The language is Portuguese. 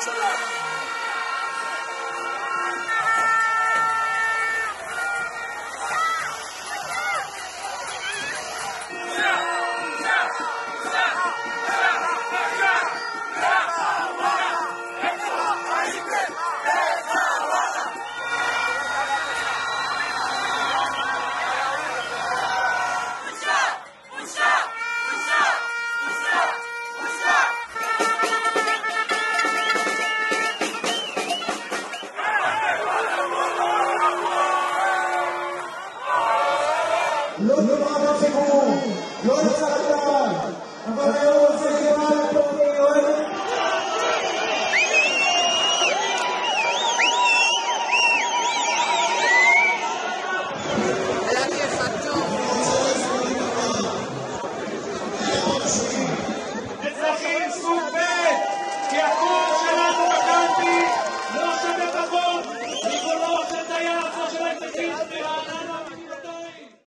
Barcelona. L'autre bras c'est bon.